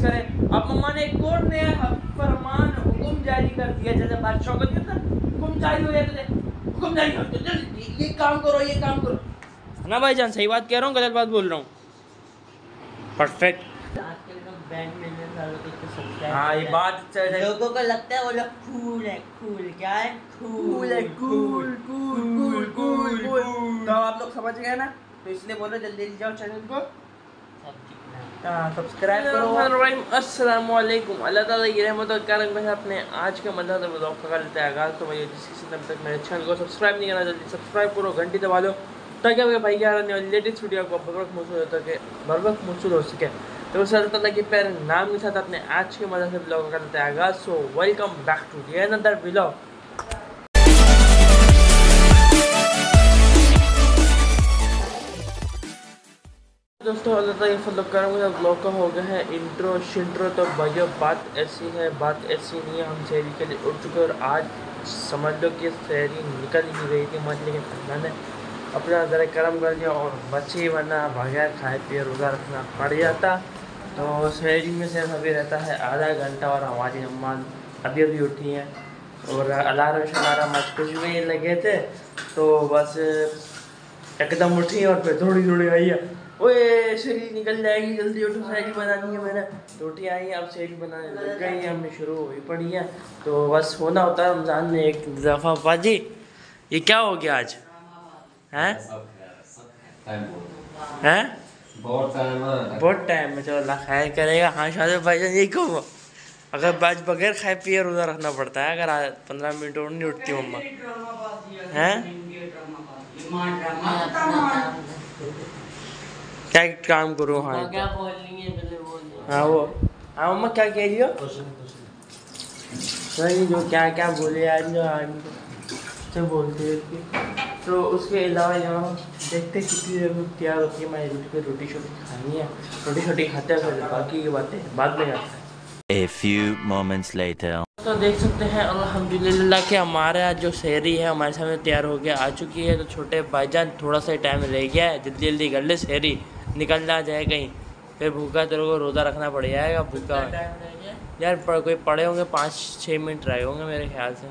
करें। अब मम्मा ने एक और नया फरमान हुक्म जारी कर दिया जैसे बादशाह को दिया था। हुक्म जारी हो गया तो हुक्म जारी हो गया जल्दी ये काम करो ये काम करो। ना भाईजान सही बात कह रहा हूँ गलत बात बोल रहा हूँ। परफेक्ट आजकल का बैंक मिलने वालों को तो हाँ। ये बात सही लोगों को लगता है वो लोग कूल है कूल क्या है? कूल है cool cool cool cool cool तो आप लोग समझ गए ना? तो इसलिए बोलो जल्दी जल्दी जाओ चैनल को। हाँ सब्सक्राइब करो। अस्सलाम वालेकुम अल्लाह ताला की रहमत और करम अपने आज के मदद ब्लॉग का लेते हैं आगाज़। तो तक मेरे चैनल को सब्सक्राइब नहीं करना जल्दी सब्सक्राइब करो घंटी दबा लो ताकि आपके भाई की आने वाली लेटेस्ट वीडियो आपको बर वक्त मौसूल हो सके बर वक्त मौसूल हो सके। तो उस अल्लाह ताला के प्यारे नाम के साथ अपने आज के मदद से ब्लॉग का लेते हैं आगाज़। So welcome back to the another vlog दोस्तों साथ ब्लॉग का हो गया है इंट्रो शिंट्रो तो भाइयों बात ऐसी है, बात ऐसी नहीं है, हम शहरी के लिए उठ चुके और आज समझ लो कि शहरी निकल ही रही थी, मत लेकिन मैंने अपना ज़रा करम कर लिया और बची वरना बगैर खाए पिए रोज़ा रखना पड़ जाता। तो शहरी में सिर्फ़ अभी रहता है आधा घंटा और हमारी अम्मा अभी अभी उठी हैं और अलार्म शलार्म आज कुछ भी लगे थे तो बस, एकदम उठी और फिर थोड़ी थोड़ी आई है। ओए शरीर निकल जाएगी जल्दी उठो शहरी बनानी है मैंने। तो उठी आई हैं, अब शहरी बनाने लग गई हैं हमने शुरू हुई पड़ी है। तो बस होना होता है रमज़ान में एक दफ़ा बाजी ये क्या हो गया आज? हैं? हैं? बहुत टाइम है। बहुत टाइम में चलो अल्लाह खैर करेगा। हाँ शादी भाई जान यही कहो अगर आज बगैर खाए पिए रोज़ा रखना पड़ता है अगर पंद्रह मिनट और नहीं उठती हूँ मम्मा हैं। क्या काम करूँ हाँ। क्या बोल रही है बोल हाँ वो हाँ मम्मा क्या कह रही हो? नहीं जो क्या क्या बोले आज जो आज। तो बोलते हैं तो उसके अलावा यहाँ देखते कितनी देर में तैयार होती है मैं रोटी पे रोटी शोटी खानी है। रोटी शोटी खाते हैं फिर बाकी की बातें बाद में करते हैं। A few moments later. तो देख सकते हैं अल्हम्दुलिल्लाह कि हमारे आज जो शहरी है हमारे सामने तैयार हो गया आ चुकी है। तो छोटे भाईजान थोड़ा सा टाइम रह गया है जल्दी जल्दी कर ले शहरी। निकल ना जाए कहीं। फिर भूखा तेरे को रोज़ा रखना पड़ जाएगा भूखा। यार पढ़ कोई पड़े होंगे पाँच छः मिनट रहे होंगे मेरे ख्याल से।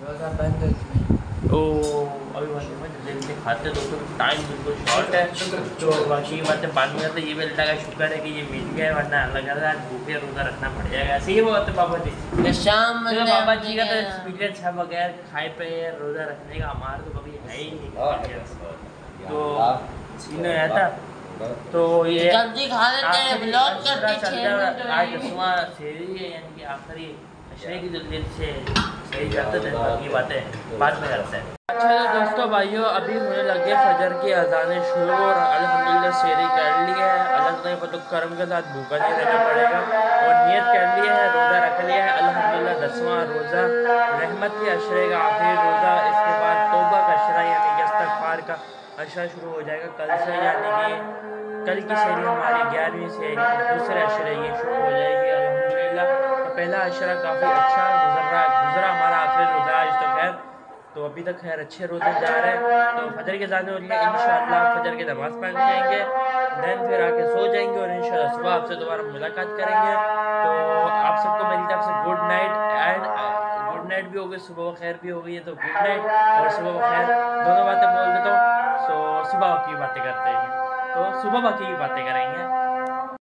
रोजा बंद ओ अभी जल्दी जल्दी खाते तो टाइम बिल्कुल शॉर्ट है। तो बाकी बातें बाद में करते ये भी अल्लाह का शुक्र है कि ये मिल गया है वरना अलग अलग भूखे रोज़ा रखना पड़ जाएगा। ऐसे ही बात है बाबा जी। शाम बंद बाबा जी का तो एक्सपीरियंस है बगैर खाए पे रोज़ा रखने का हमारा तो कभी है ही नहीं तो सीन आया था तो ये जल्दी खा लेते हैं ब्लॉग अशरा करते छह आज। दसवां शेरी है यानी कि आखिरी अशरे की जल्दी से सही जाते थे बाकी बातें बाद में करते हैं। अच्छा तो दोस्तों भाइयों अभी होने लगे फजर की अजानें शुरू और अल्हम्दुलिल्लाह शेरी कर ली है। अलग नहीं तो कर्म के साथ भूखा नहीं रहना पड़ेगा। और नियत कर ली है रोज़ा रख लिया है। अलहमदिल्ला दसवां रोज़ा रहमत के अशरे का आखिरी रोज़ा। इसके बाद तोबा का अशरा यानी कि इस्तगफार का अशरा शुरू हो जाएगा। कल से यानी कि कल की शहरी हमारी ग्यारहवीं शहरी दूसरे अशरे ये शुरू हो जाएगी अलहमदिल्ला तो पहला अशरा काफ़ी अच्छा गुजर, गुजरा गुजरा हमारा आखिरी रोज़ा आज तो खैर तो अभी तक खैर अच्छे रोज़े जा रहे हैं। तो फजर के जाने वाली इन फजर की नमाज़ पढ़ने जाएँगे देन फिर आके सो जाएँगे और इंशाल्लाह सुबह आपसे दोबारा मुलाकात करेंगे। तो आप सबको मेरी तरफ़ से good night and good night भी हो गई, सुबह खैर भी हो गई है तो गुड नाइट और सुबह खैर। दोनों बातें बोल देता हूँ। सो सुबह की बातें करते हैं। तो सुबह बाकी की बातें करेंगे।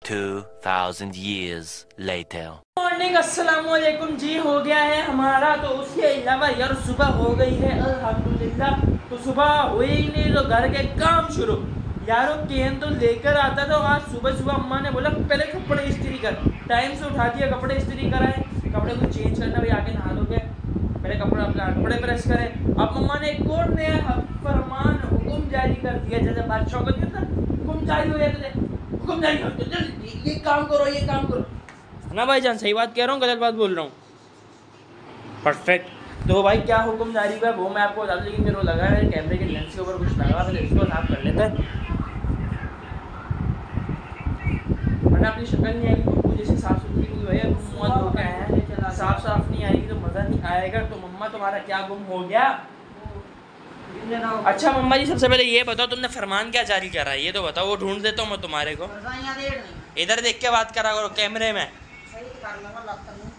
2000 years later. मॉर्निंग अस्सलाम वालेकुम जी हो गया है हमारा तो उसके अलावा यार सुबह हो गई है अल्हम्दुलिल्लाह। तो सुबह हुई ही नहीं तो घर के काम शुरू। यारो केन तो लेकर आता था आज सुबह सुबह अम्मा ने बोला पहले कपड़े इस्त्री कर। टाइम से उठा दिया कपड़े इस्त्री कराए। कपड़े को चेंज करना भाई आके नहा लोगे। पहले कपड़े अपना कपड़े प्रेस करें। अब मम्मा ने एक और नया फरमान हुक्म जारी कर दिया जैसे बादशाह को दिया हुक्म जारी हो गया तो हुक्म जारी हो गया जल्दी ये काम करो ये काम करो। ना भाईजान सही बात कह रहा हूँ गलत बात बोल रहा हूँ? परफेक्ट तो भाई क्या हुक्म जारी हुआ वो मैं आपको बता दूँ लेकिन मेरे को लगा है कैमरे के लेंस के ऊपर कुछ लगा तो इसको साफ़ कर लेते हैं। वरना अपनी शक्ल नहीं आएगी बिल्कुल जैसे साफ़ सुथरी कोई भैया गुम मत हो गए हैं साफ़ साफ़ नहीं आएगी तो मज़ा नहीं आएगा। तो मम्मा तुम्हारा क्या गुम हो गया? अच्छा मम्मा जी सबसे पहले ये बताओ तुमने फरमान क्या जारी करा है ये तो बताओ वो ढूंढ देता हूँ मैं तुम्हारे को इधर देख के बात करा करो कैमरे में ਸਹੀ ਕਰ ਲਵਾਂ ਲੱਤ ਨੂੰ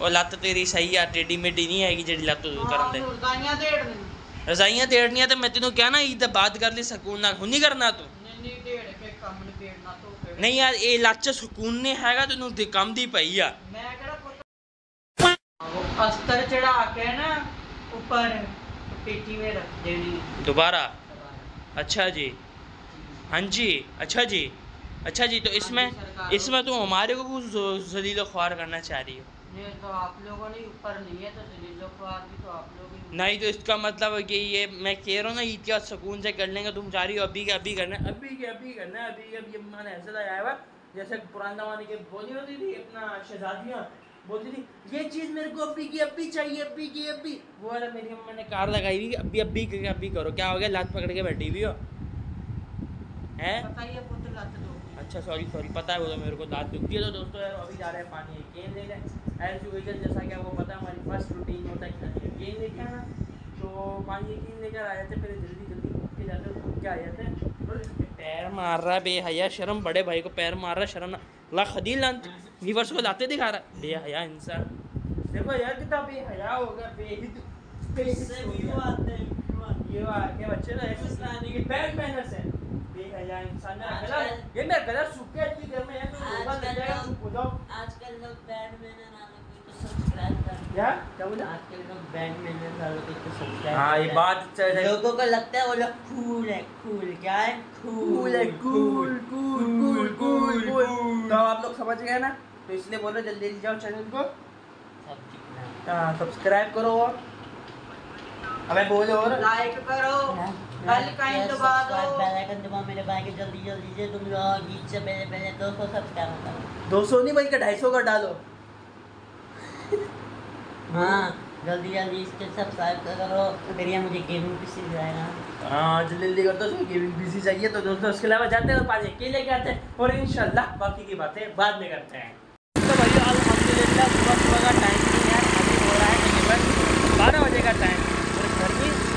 ਉਹ ਲੱਤ ਤੇਰੀ ਸਹੀ ਆ ਟੇਡੀ ਮੇਡੀ ਨਹੀਂ ਹੈਗੀ ਜਿਹੜੀ ਲੱਤ ਤੂੰ ਕਰਨ ਦੇ ਰਜ਼ਾਈਆਂ ਦੇੜ ਨੇ ਰਜ਼ਾਈਆਂ ਤੇੜਨੀਆਂ ਤੇ ਮੈਂ ਤੈਨੂੰ ਕਿਹਾ ਨਾ ਇਹ ਤਾਂ ਬਾਤ ਕਰ ਲਈ ਸਕੂਨ ਨਾਲ ਹੁਣ ਨਹੀਂ ਕਰਨਾ ਤੂੰ ਨਿੰਨੀ ਦੇੜ ਕੇ ਕੰਮ ਨੂੰ ਦੇੜਨਾ ਤੋ ਕੇ ਨਹੀਂ ਯਾਰ ਇਹ ਲੱਤ 'ਚ ਸਕੂਨ ਨਹੀਂ ਹੈਗਾ ਤੈਨੂੰ ਤੇ ਕੰਮ ਦੀ ਪਈ ਆ ਮੈਂ ਕਿਹੜਾ ਪੁੱਤ ਉਹ ਅਸਤਰ ਚੜਾ ਕੇ ਨਾ ਉੱਪਰ पेटी में रख देनी। दोबारा? अच्छा जी। हाँ जी अच्छा जी अच्छा जी तो इसमें इसमें तो तुम हमारे को कुछ जलील ख्वार करना चाह रही हो। नहीं तो इसका मतलब है कि ये मैं कह रहा हूँ ना ईद के सुकून से कर लेंगे तुम चाह रही हो अभी के अभी करना है अभी के अभी करना है अभी के अभी मैंने ऐसा लगाया हुआ जैसे पुराने ज़माने के बोली होती थी अपना शहजादियाँ बोलती थी ये चीज़ मेरे को अभी की अभी चाहिए अभी की अभी। वो वाला मेरी अम्मा ने कार लगाई हुई कि अभी अभी के अभी करो। क्या हो गया? लात पकड़ के बैठी हुई हो? हैं? पता है पुत्र लत दो अच्छा सॉरी सॉरी पता है वो तो मेरे को दांत दुखती है। तो दोस्तों यार अभी जा रहे हैं पानी केन ले लें एज यूजल जैसा कि आपको पता है हमारी फ़र्स्ट रूटीन होता है खाने केन लेके आना। तो पानी केन लेकर आ जाते फिर जल्दी जल्दी उठ के जाते उठ के आ जाते हैं। पैर मार रहा है बेहया शर्म बड़े भाई को पैर मार रहा शर्म ना। ला खदील लंत व्यूवर्स को लाते दिखा रहा बेहया इंसान। देखो यार कितना बेहया हो गया बेहिद हो। ये बच्चे ना ऐसे के पैर मैनर्स है। बेहया इंसान ना गला ये मेरा गला सूख गया इतनी देर में है तो रोगा लग जाएगा चुप हो जाओ आजकल लोग बैंड में ना डालो तो सब्सक्राइब कर क्या क्या बोला आजकल लोग बैंड में ना डालो तो सब्सक्राइब हाँ ये बात चल रही लोगों को लगता है वो लोग कूल है कूल क्या है? कूल है cool cool cool cool cool तो आप लोग समझ गए ना? तो इसलिए बोलो जल्दी जल्दी जाओ चैनल को। हाँ। सब्सक्राइब करो और। हमें बोलो और। लाइक करो। बेल का दबा दो। bell icon दबाओ मेरे भाई के जल्दी जल्दी से तुम लोग गीत से पहले पहले दो सौ सब्सक्राइब करो। दो सौ नहीं बल्कि ढाई सौ का डालो। हाँ जल्दी जल्दी इसके सब्सक्राइब करो फिर ये मुझे गेमिंग पीसी दिलाएगा हाँ जल्दी जल्दी कर दो उसको गेमिंग पीसी चाहिए तो दोस्तों, उसके अलावा जाते हैं और पानी अकेले लेके आते हैं और इंशाल्लाह बाकी की बातें बाद में करते हैं। तो भैया अल्हम्दुलिल्लाह सुबह सुबह का टाइम नहीं यार अभी हो रहा है तकरीबन बारह बजे का टाइम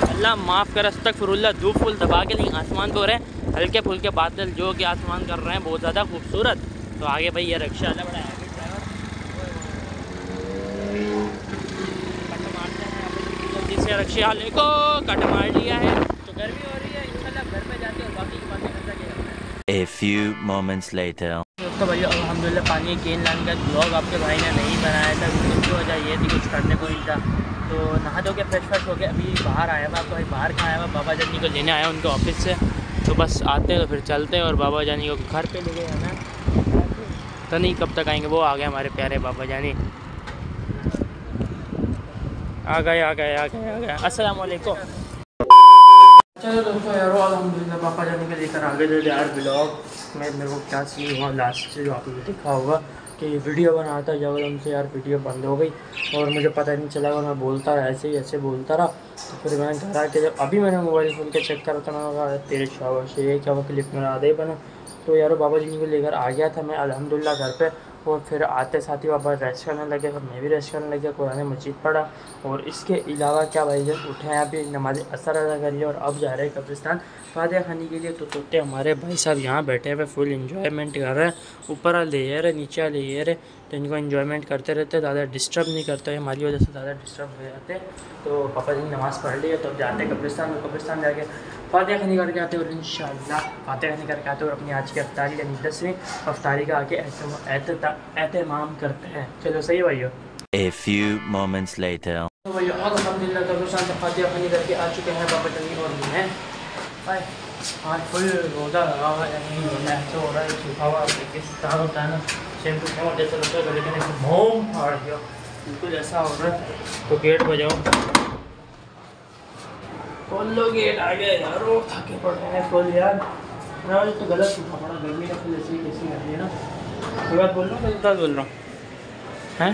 अल्लाह माफ़ कर, अस्तगफिरुल्लाह, धूप फूल दबा के नहीं, आसमान को हो रहे हैं। हल्के फुल्के बादल जो कि आसमान कर रहे हैं, बहुत ज़्यादा खूबसूरत। तो आगे भाई, ये रिक्शा वाला बड़ा हैवी ड्राइवर कट मारते हैं से रिक्शे वाले को कट मार लिया है। तो गर्मी हो रही है इंशाल्लाह घर में जाके और बाकी की बातें करते हैं A few moments later. दोस्तों भैया अल्हम्दुलिल्लाह पानी केन लाने का ब्लॉग आपके भाई ने नहीं बनाया था उसकी वजह ये थी कुछ करने को नहीं था। तो नहा धो के फ्रेश फ्रेश हो गया अभी बाहर आया हुआ भाई बाहर कहाँ आया हुआ बाबा जानी को लेने आया उनके ऑफ़िस से। तो बस आते हैं तो फिर चलते हैं और बाबा जानी को घर पे ले गए हैं ना। तो नहीं कब तक आएँगे वो आ गए हमारे प्यारे बाबा जानी। आ गए आ गए आ गए आ गए। अस्सलाम वालेकुम चलो दोस्तों यार अलहमदिल्ला पापा जाने के लेकर आगे थे यार ब्लॉग में, मेरे को क्या सीन हुआ लास्ट से जो आपने देखा होगा कि वीडियो बनाता जब से यार वीडियो बंद हो गई। और मुझे पता नहीं चला और मैं बोलता रहा, ऐसे ही, ऐसे बोलता रहा तो फिर मैंने घर आके जब, अभी मैंने मोबाइल खोल के चेक करा था मैंने कहा तेरे शावर से, ये क्या हुआ क्लिप मेरा आधे ही बना। तो यार बाबा जी को लेकर आ गया था मैं अलहमदिल्ला घर पे। और फिर आते साथ ही बाबा रेस्ट करने लगे, फिर मैं भी रेस्ट करने लगे कुरान मजीद पढ़ा। और इसके अलावा क्या भाई जब उठे हैं अभी नमाज़ असर अदा करिए और अब जा रहे हैं कब्रिस्तान। फातह खाने के लिए तो तोते हमारे भाई साहब यहाँ बैठे हुए फुल इंजॉयमेंट कर रहे हैं। ऊपर लेयर है, नीचे लेयर है। तो इनको इन्जॉयमेंट करते रहते हैं ज़्यादा डिस्टर्ब नहीं करते हमारी वजह से ज़्यादा डिस्टर्ब हो जाते हैं। तो पापा जी नमाज़ पढ़ ली है तो अब जाते हैं कब्रिस्तान में। कब्रिस्तान जाके फातह खानी करके आते और इन फातह खानी करके आते और अपनी आज की अफ्तारी यानी दसवीं अफ्तारी का आके एहतमाम करते हैं। चलो सही भाइयों? A few moments later. तो भैया अलहमदिल्ला कब्रिस्तान से फातिहा खानी करके आ चुके हैं बाबा जनी और मैं। भाई आज फुल रोज़ा लगा हुआ है रोज़ा ऐसा हो रहा है सूखा हुआ होता है ना सेम टू सेम जैसा लगता है लेकिन एक मोम फाड़ दिया बिल्कुल ऐसा हो रहा है तो गेट बजाओ खोल लो गेट आ गए यार वो थके पड़ रहे हैं खोल यार मैं तो गलत सूखा पड़ा गर्मी का फुल ऐसी कैसी रही है ना ये बात बोल रहा हूँ गलत बोल रहा हूँ हैं।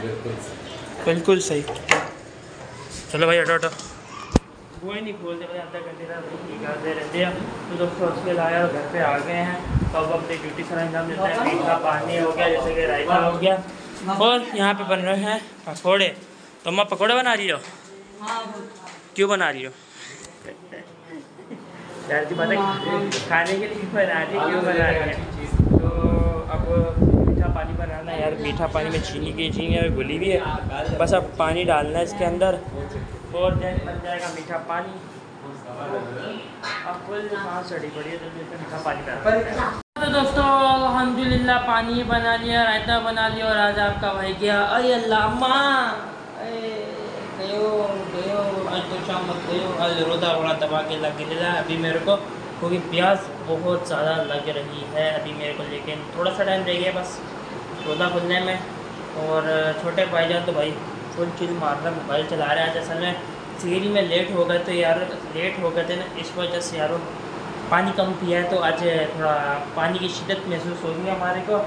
बिल्कुल सही। चलो भाई हटो हटो। कोई नहीं खोलते भाई आधा घंटे तक वही करते रहते हैं। तो दोस्तों उसके लाया और घर पे आ गए हैं। तो अब अपनी ड्यूटी सर अंजाम देते हैं। मीठा पानी हो गया जैसे कि रायता हो गया। और यहाँ पे बन रहे हैं पकौड़े। तो अम्मा पकौड़े बना रही हो? क्यों बना रही हो? यार बात है खाने के लिए बना रही क्यों बना रही है? तो अब मीठा पानी बनाना है। यार मीठा पानी में चीनी की चीनी अभी घुली हुई है। बस अब पानी डालना है इसके अंदर। और देन बन जाएगा मीठा पानी। अब सड़ी पड़ी है जल्दी मीठा पानी तो दोस्तों अल्हम्दुलिल्लाह पानी बना लिया रायता बना लिया और आज आपका भाई गया अरे अल्लाह ए, गयो गयो आज तो शाम मत गयो आज रोदा वोड़ा दबा के लग गया अभी मेरे को क्योंकि प्यास बहुत ज़्यादा लग रही है अभी मेरे को लेकिन थोड़ा सा टाइम रह गया बस रोदा खुलने में। और छोटे भाई भाईजान तो भाई फुल चिल मार रहा मोबाइल चला रहा है। असल में सीरी में लेट हो गए तो यार लेट हो गए थे ना इस वजह से यारों पानी कम पिया है तो आज थोड़ा पानी की शिद्दत महसूस हो गई हमारे को।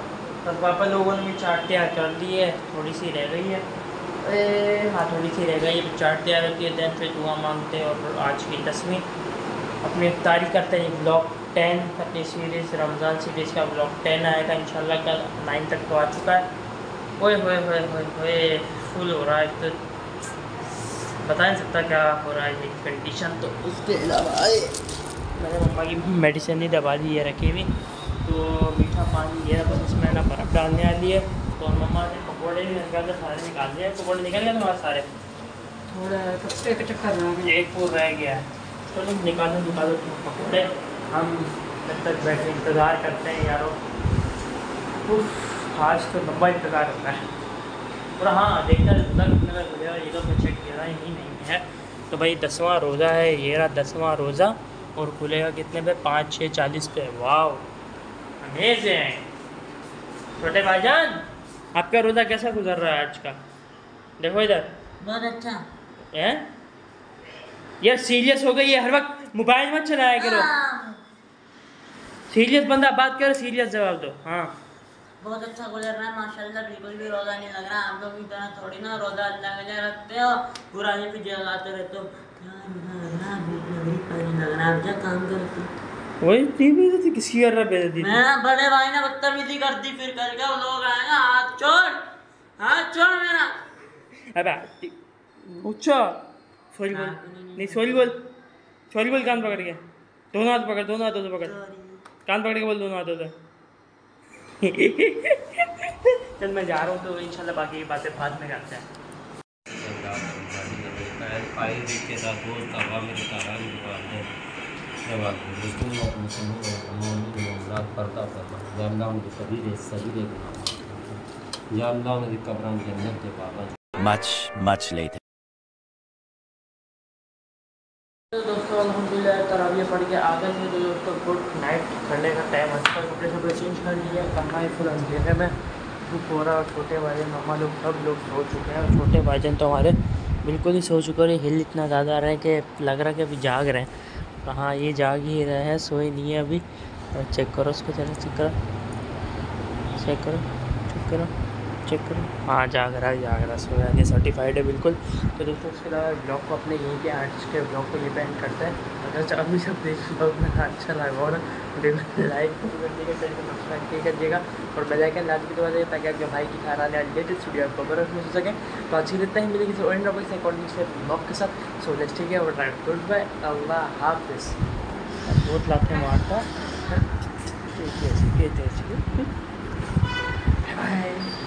तो पापा लोगों ने भी चाट तैयार कर ली है थोड़ी सी रह गई है। ए, हाँ थोड़ी सी रह गई है चाट तैयार होती है दिन फिर दुआ मांगते हैं और आज की दसवीं। अपनी इफ्तारी करते हैं ब्लॉग टेन अपनी सीरीज़ रमज़ान सीरीज़ का ब्लॉग टेन आएगा इंशाल्लाह कल नाइन तक तो आ चुका है। ओए होए होए होए होए। फुल हो रहा है तो बता नहीं सकता क्या हो रहा है कंडीशन तो उसके अलावा मैंने मम्मा की मेडिसिन ही दबा दी है रखी हुई तो मीठा पानी ये है, बस उसमें ना बर्फ़ डालने वाली है तो मम्मा ने पकौड़े भी निकाल के सारे निकाल दिए पकौड़े निकल गए तुम्हारे सारे? थोड़ा एक चक्कर रह एक पूर रह गया। है चलो निकालो निकालो तुम पकौड़े। हम जब तक बैठे इंतज़ार करते हैं यारों। उफ, आज तो लंबा इंतज़ार होता है। और हाँ देखना रोज़ा कितने में खुलेगा ये तो मैं चेक किया यही नहीं है। तो भाई दसवां रोज़ा है ये रहा दसवां रोज़ा और खुलेगा कितने पे? पाँच छः चालीस पे। वाह अमेजिंग छोटे भाईजान आपका रोज़ा कैसा गुजर रहा है आज का? देखो इधर। बहुत अच्छा। हैं? यार सीरियस हो गई है हर वक्त मोबाइल मत चलाया करो। सीरियस बंदा बात करो सीरियस जवाब दो। हाँ। बहुत अच्छा गुजर रहा है माशाल्लाह बिल्कुल भी रोज़ा नहीं लग रहा। आप लोग की तरह थोड़ी ना रोज़ा अल्लाह के लिए रखते हो। पुरानी भी जलाते रहते हो क्या रोज़ा लग रहा बिल्कुल भी पता नहीं लग रहा। आप क्या काम करते वही इतनी बेइज्जती किसकी कर रहा बेइज्जती मैं बड़े भाई ने बदतमीजी कर दी फिर करके वो लोग आएगा हाथ छोड़ हाथ छोड़ मेरा। अबे अच्छा सॉरी बोल। नहीं सॉरी बोल। सॉरी बोल कान पकड़ के। दोनों हाथ पकड़ दोनों हाथों से पकड़। कान पकड़ के बोल दोनों हाथों से। चल मैं जा रहा हूँ तो इंशाल्लाह बाकी की बातें बाद में करते हैं Much, much later. तो दोस्तों अलहमदिल्ला तराविया पढ़ के आ गए थे तो दोस्तों गुड नाइट करने का टाइम अच्छा कपड़े शपड़े चेंज कर लिए कहाँ है फुल अंधेरे में। धूप हो रहा और छोटे भाईजान मम्मा लोग, सब लोग सो चुके हैं। और छोटे भाईजान तो हमारे बिल्कुल ही सो चुके ये हिल इतना ज़्यादा आ रहे हैं कि लग रहा है कि अभी जाग रहे हैं। तो हाँ ये जाग ही रहे हैं, सोए नहीं है अभी। और चेक करो उसको, जरा चेक करो। चेक करो चेक करो। चेक करो। हाँ जाग रहा है जाग रहा है सोया नहीं सर्टिफाइड है बिल्कुल। तो दोस्तों, उसके अलावा ब्लॉग को अपने यहीं के आर्टिस्ट के ब्लॉग को end करते हैं। अगर अभी सब देख ब्लॉग में अच्छा लगा और ना लाइक कर दीजिएगा चैनल को सब्सक्राइब करिएगा। और बेल आइकन लाजमी दबा दीजिए ताकि आपके भाई की खाना वाली लेटेस्ट वीडियो आपको बरस में हो सके। तो अच्छी लगता है। मिलेगी सो एंड से अकॉर्डिंग से ब्लॉग के साथ। सो लेट्स ठीक है और गुड बाय अल्लाह हाफिज़ बहुत लाते मारता ठीक है ठीक है बाय